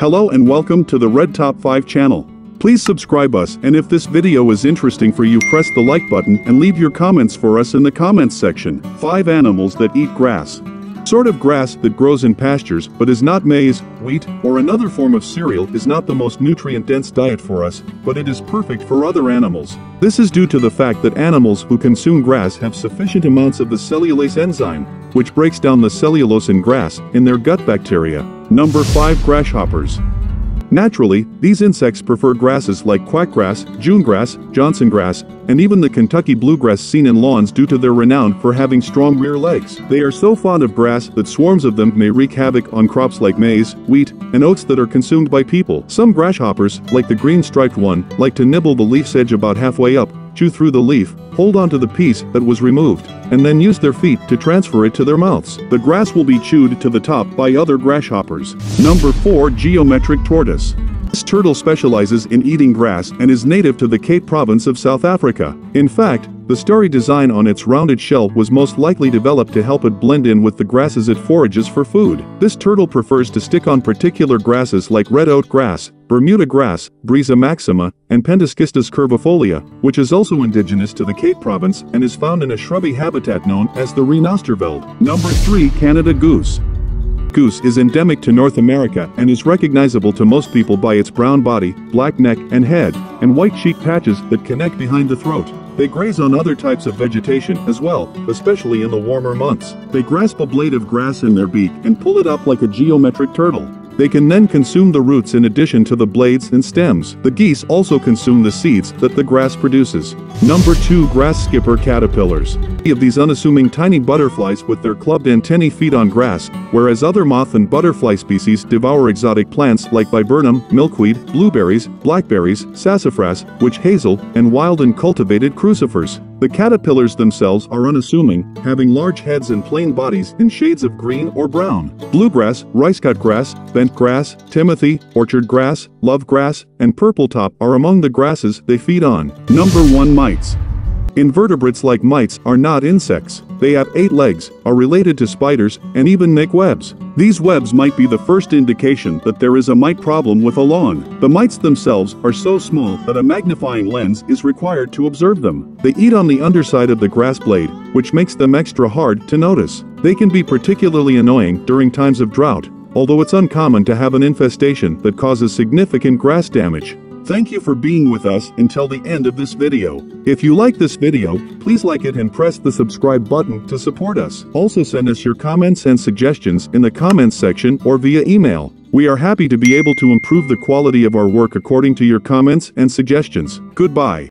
Hello and welcome to the Red Top 5 channel. Please subscribe us and if this video is interesting for you press the like button and leave your comments for us in the comments section. 5 animals that eat grass. Sort of grass that grows in pastures but is not maize, wheat, or another form of cereal is not the most nutrient-dense diet for us, but it is perfect for other animals. This is due to the fact that animals who consume grass have sufficient amounts of the cellulase enzyme, which breaks down the cellulose in grass, in their gut bacteria. Number 5 Grasshoppers Naturally, these insects prefer grasses like quackgrass, June grass, Johnson grass, and even the Kentucky bluegrass seen in lawns due to their renown for having strong rear legs. They are so fond of grass that swarms of them may wreak havoc on crops like maize, wheat, and oats that are consumed by people. Some grasshoppers, like the green striped one, like to nibble the leaf's edge about halfway up, chew through the leaf, hold onto the piece that was removed, and then use their feet to transfer it to their mouths. The grass will be chewed to the top by other grasshoppers. Number 4 Geometric Tortoise this turtle specializes in eating grass and is native to the Cape province of South Africa. In fact, the starry design on its rounded shell was most likely developed to help it blend in with the grasses it forages for food. This turtle prefers to stick on particular grasses like red oat grass, Bermuda grass, Briza maxima, and Pentaschistis curvifolia, which is also indigenous to the Cape province and is found in a shrubby habitat known as the Renosterveld. Number 3 Canada Goose Goose is endemic to North America and is recognizable to most people by its brown body, black neck and head, and white cheek patches that connect behind the throat. They graze on other types of vegetation as well, especially in the warmer months. They grasp a blade of grass in their beak and pull it up like a geometric turtle. They can then consume the roots in addition to the blades and stems. The geese also consume the seeds that the grass produces. Number 2 Grass Skipper Caterpillars. Of these unassuming tiny butterflies with their clubbed antennae feed on grass, whereas other moth and butterfly species devour exotic plants like viburnum, milkweed, blueberries, blackberries, sassafras, witch hazel, and wild and cultivated crucifers. The caterpillars themselves are unassuming, having large heads and plain bodies in shades of green or brown. Bluegrass, ricecut grass, bent grass, timothy, orchard grass, love grass, and purple top are among the grasses they feed on. Number 1 Mites Invertebrates like mites are not insects. They have eight legs, are related to spiders, and even make webs. These webs might be the first indication that there is a mite problem with a lawn. The mites themselves are so small that a magnifying lens is required to observe them. They eat on the underside of the grass blade, which makes them extra hard to notice. They can be particularly annoying during times of drought, although it's uncommon to have an infestation that causes significant grass damage. Thank you for being with us until the end of this video. If you like this video, please like it and press the subscribe button to support us. Also send us your comments and suggestions in the comments section or via email. We are happy to be able to improve the quality of our work according to your comments and suggestions. Goodbye.